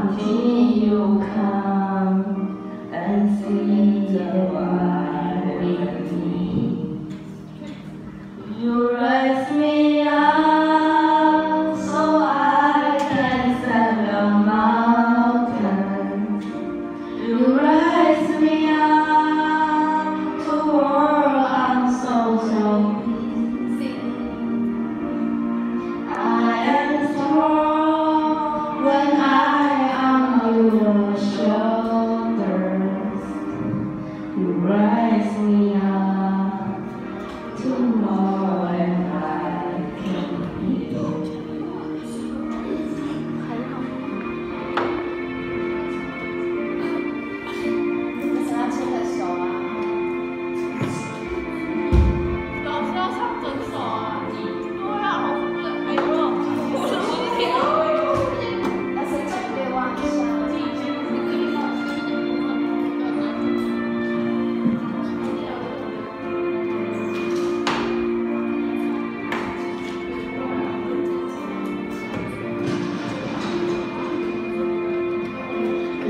until you come and see the world.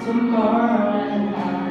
tomorrow and I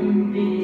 be